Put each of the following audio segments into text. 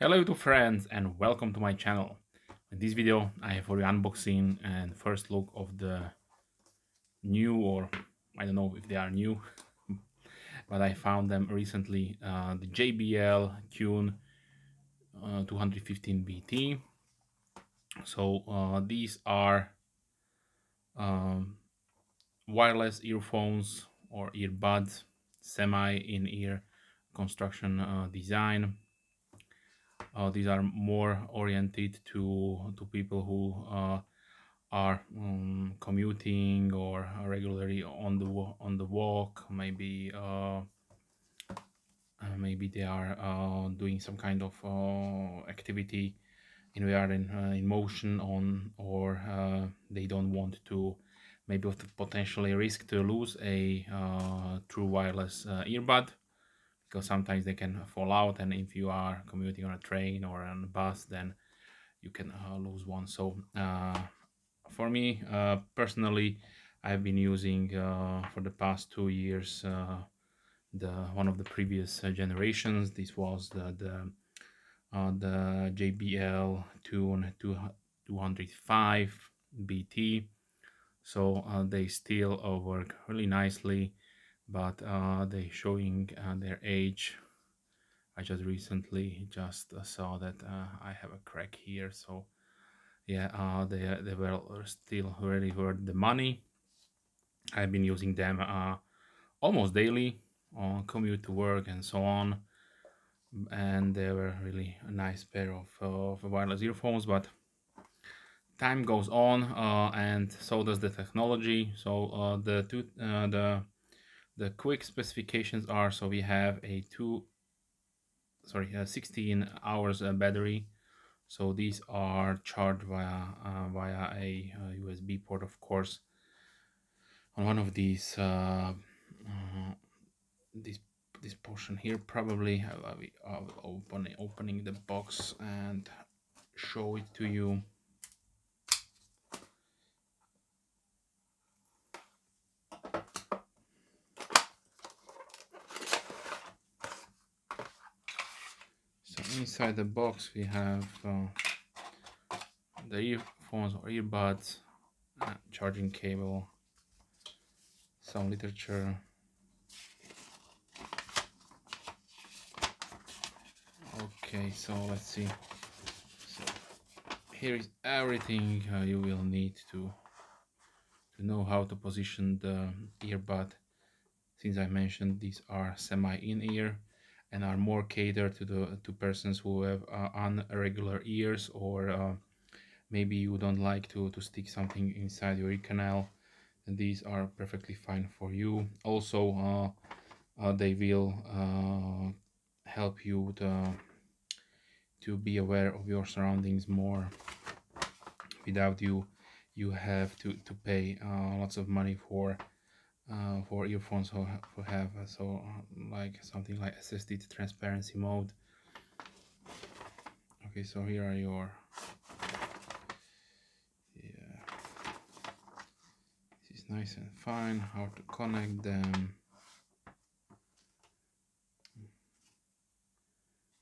Hello to friends and welcome to my channel. In this video I have for you unboxing and first look of the new or I don't know if they are new but I found them recently uh, the JBL Tune uh, 215BT so uh, these are um, wireless earphones or earbuds semi in-ear construction uh, design uh, these are more oriented to to people who uh, are um, commuting or regularly on the on the walk. Maybe uh, uh maybe they are uh, doing some kind of uh, activity and we are in, in motion on or they don't want to maybe potentially risk to lose a true wireless earbud because sometimes they can fall out and if you are commuting on a train or on a bus then you can uh, lose one. So uh, for me uh, personally I've been using uh, for the past two years uh, the one of the previous uh, generations. This was the the, the JBL Tune 205 BT so they still work really nicely but uh, they showing uh, their age. I just recently just uh, saw that uh, I have a crack here so yeah uh, they, they were still really worth the money. I've been using them uh, almost daily on commute to work and so on. And they were really a nice pair of, of wireless earphones but time goes on and so does the technology. So the two the the quick specifications are so we have a two sorry a 16 hours uh, battery. So these are charged via uh, via a, USB port of course. On one of these uh, uh this this portion here probably I will open opening the box and show it to you inside the box we have uh, the earphones or earbuds uh, charging cable some literature. Okay so let's see. So here is everything uh, you will need to to know how to position the earbud. Since I mentioned these are semi in-ear and are more catered to the to persons who have uh, irregular ears or uh, maybe you don't like to to stick something inside your ear canal and these are perfectly fine for you. Also uh, uh they will uh, help you to, to be aware of your surroundings more. Without you you have to to pay uh, lots of money for uh, for earphones who, who have uh, so uh, like something like assisted transparency mode. Okay so here are your yeah. This is nice and fine how to connect them.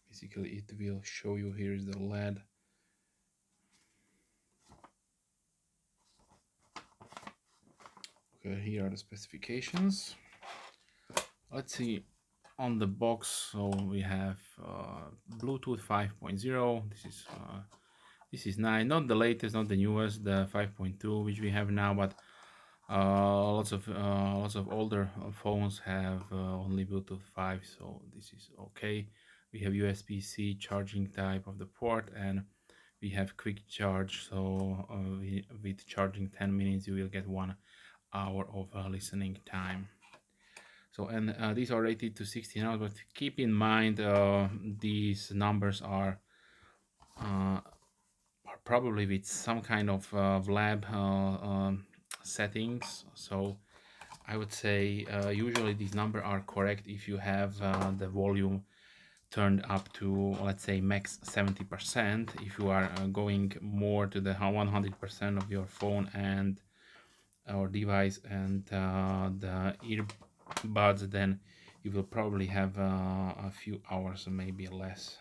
Basically it will show you here is the LED okay here are the specifications. Let's see on the box so we have uh, bluetooth 5.0 this is uh, this is nice not the latest not the newest the 5.2 which we have now but uh, lots of uh, lots of older phones have uh, only bluetooth 5 so this is okay. We have usb-c charging type of the port and we have quick charge so uh, with charging 10 minutes you will get one hour of uh, listening time. So and uh, these are rated to 16 hours but keep in mind uh, these numbers are uh, probably with some kind of uh, lab uh, um, settings. So I would say usually these numbers are correct if you have the volume turned up to let's say max 70% if you are going more to the 100% of your phone and our device and uh, the earbuds then you will probably have uh, a few hours maybe less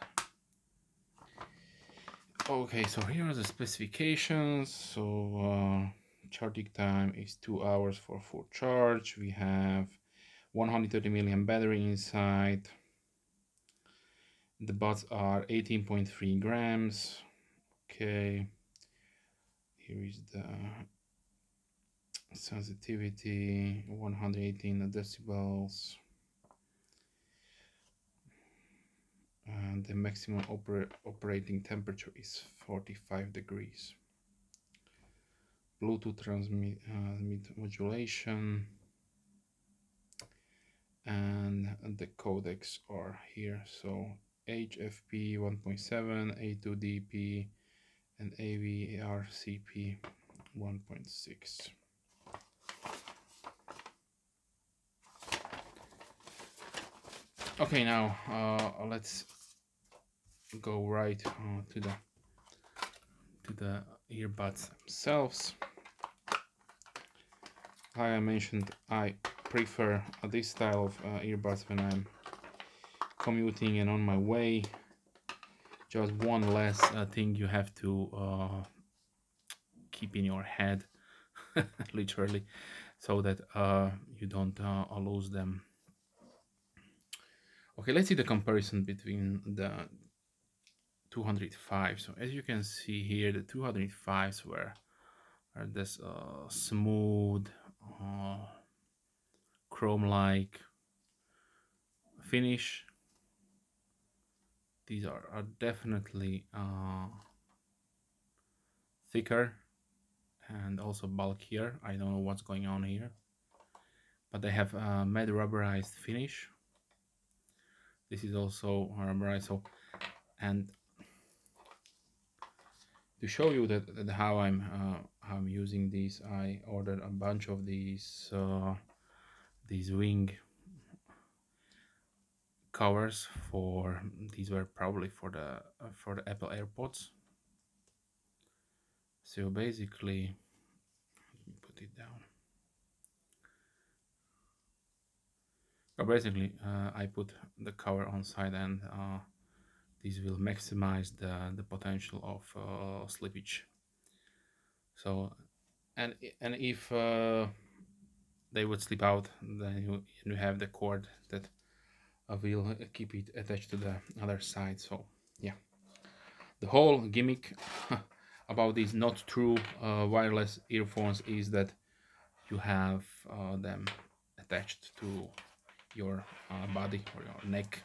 Okay, so here are the specifications. So uh, charging time is two hours for full charge. We have 130 milliamp battery inside. The buds are 18.3 grams. Okay. Here is the sensitivity 118 decibels and the maximum oper operating temperature is 45 degrees. Bluetooth transmit uh, modulation and the codecs are here. So HFP 1.7 A2DP and AVRCP 1.6 okay now uh, let's go right uh, to the to the earbuds themselves. I mentioned I prefer this style of uh, earbuds when I'm commuting and on my way. Just one less uh, thing you have to uh, keep in your head literally so that uh, you don't lose them okay let's see the comparison between the 205 so as you can see here the 205s were are this uh, smooth uh, chrome like finish. These are, are definitely uh, thicker and also bulkier. I don't know what's going on here but they have a matte rubberized finish this is also rubberized so and to show you that, that how I'm uh, I'm using these I ordered a bunch of these uh, these wing covers for these were probably for the for the Apple AirPods. So basically put it down basically uh, I put the cover on side and uh, this will maximize the, the potential of uh, slippage. So and and if uh, they would slip out then you, you have the cord that uh, will keep it attached to the other side. So yeah. The whole gimmick about these not true uh, wireless earphones is that you have them attached to your uh, body or your neck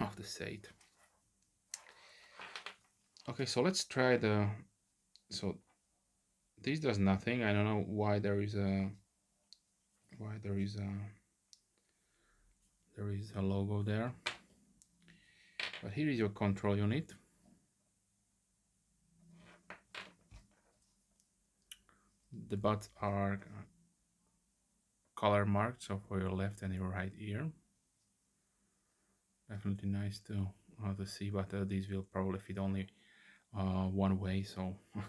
of the set okay so let's try the so this does nothing. I don't know why there is a why there is a there is a logo there. But here is your control unit. The buds are color marked so for your left and your right ear. Definitely nice to uh, to see but uh, these will probably fit only uh, one way so.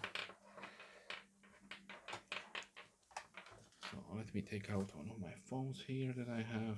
So let me take out one of my phones here that I have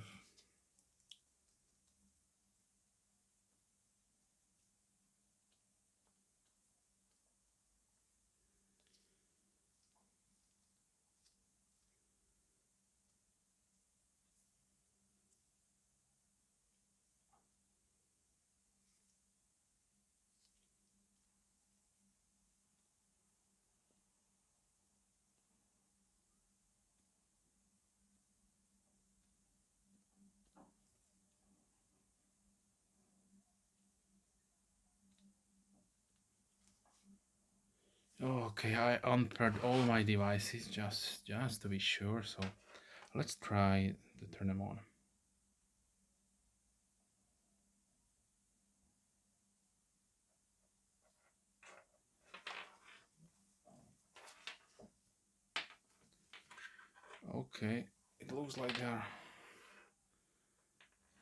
Okay, I unpaired all my devices just just to be sure. So let's try to turn them on. Okay, it looks like they're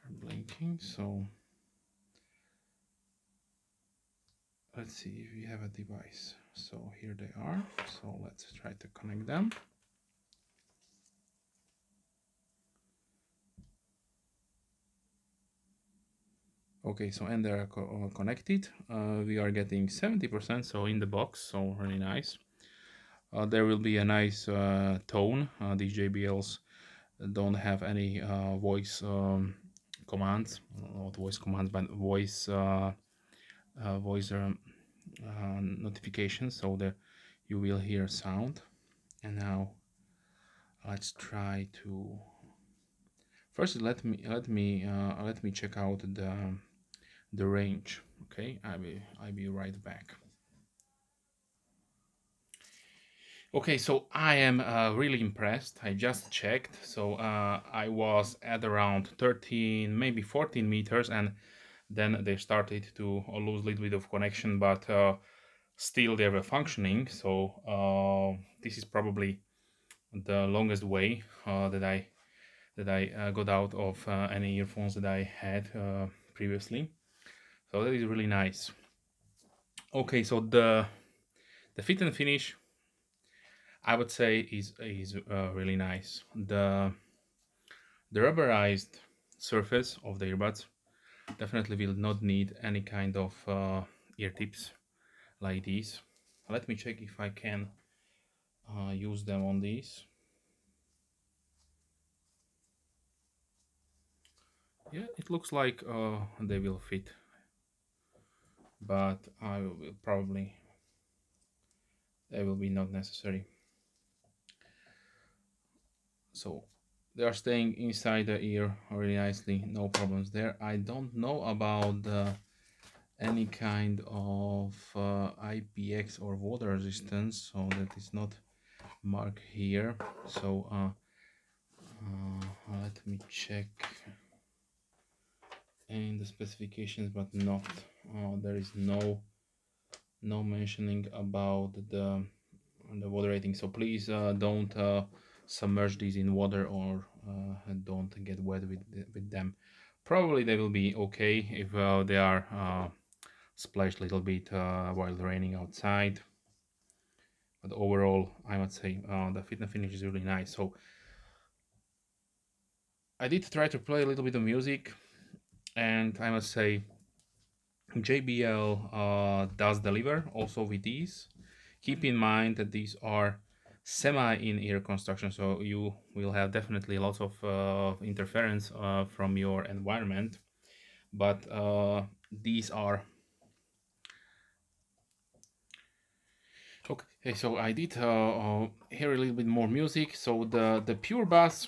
blinking, so let's see if we have a device so here they are so let's try to connect them Okay, so and they're co uh, connected. Uh, we are getting 70%, so in the box, so really nice. Uh, there will be a nice uh, tone. Uh, these JBLs don't have any uh, voice um, commands, not voice commands, but voice voice um, notifications. So that you will hear sound. And now let's try to first let me let me uh, let me check out the the range okay i will i'll be right back okay so i am uh, really impressed i just checked so uh, i was at around 13 maybe 14 meters and then they started to lose a little bit of connection but uh, still they were functioning so uh, this is probably the longest way uh, that I that I uh, got out of uh, any earphones that I had uh, previously. So that is really nice. Okay, so the the fit and finish, I would say is is uh, really nice. The the rubberized surface of the earbuds definitely will not need any kind of uh, ear tips like these. Let me check if I can uh, use them on these. Yeah it looks like uh, they will fit. But I will probably they will be not necessary. So they are staying inside the ear really nicely no problems there. I don't know about the any kind of uh, IPX or water resistance so that is not mark here. So uh, uh, let me check in the specifications but not uh, there is no no mentioning about the the water rating. So please uh, don't uh, submerge these in water or uh, don't get wet with, with them. Probably they will be okay if uh, they are splashed a little bit while raining outside. But overall I would say uh, the fit and finish is really nice. So I did try to play a little bit of music and I must say JBL uh, does deliver also with these keep in mind that these are semi in-ear construction so you will have definitely lots of uh, interference uh, from your environment but uh, these are Okay, so I did uh, uh, hear a little bit more music. So the the pure bass,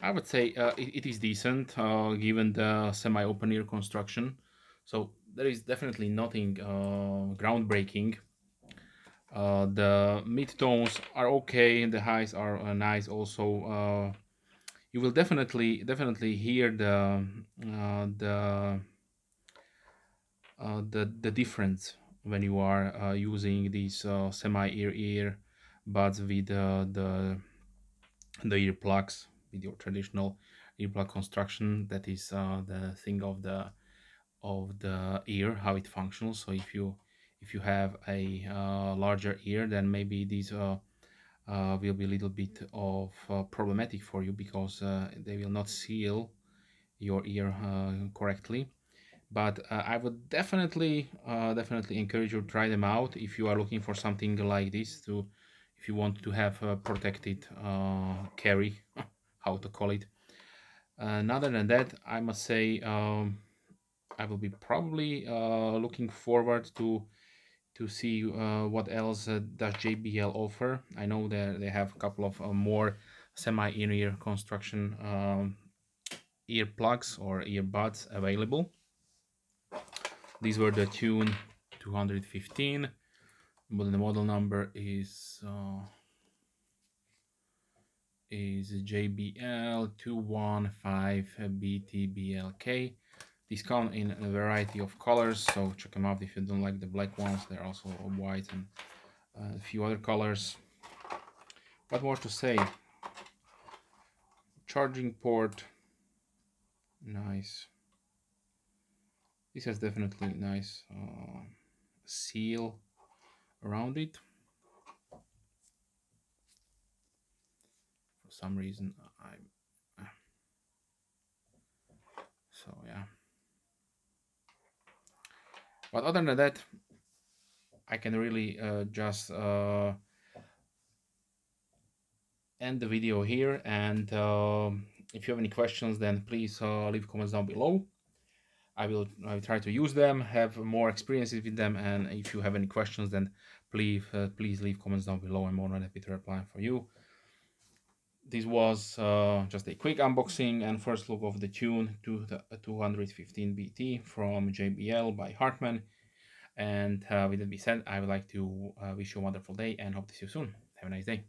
I would say uh, it, it is decent given the semi-open ear construction. So there is definitely nothing groundbreaking. Uh, the mid tones are okay, the highs are nice. Also, you will definitely definitely hear the the the the difference when you are uh, using these uh, semi-ear ear buds with uh, the the earplugs with your traditional earplug construction that is uh, the thing of the of the ear how it functions so if you if you have a uh, larger ear then maybe these uh, will be a little bit of problematic for you because they will not seal your ear correctly. But uh, I would definitely uh, definitely encourage you to try them out if you are looking for something like this to if you want to have a protected uh, carry how to call it. And other than that I must say um, I will be probably uh, looking forward to to see uh, what else uh, does JBL offer. I know that they have a couple of more semi in-ear construction um, earplugs or earbuds available. These were the tune 215 but the model number is uh, is JBL 215BTBLK these come in a variety of colors so check them out. If you don't like the black ones they're also white and uh, a few other colors. What more to say? Charging port. Nice. This has definitely nice uh, seal around it. For some reason I so yeah but other than that I can really uh, just uh, end the video here. And uh, if you have any questions then please uh, leave comments down below. I will I will try to use them have more experiences with them. And if you have any questions then please uh, please leave comments down below I'm more than happy to reply for you this was uh, just a quick unboxing and first look of the tune to the 215 BT from JBL by Harman. and uh, with that being said I would like to uh, wish you a wonderful day and hope to see you soon have a nice day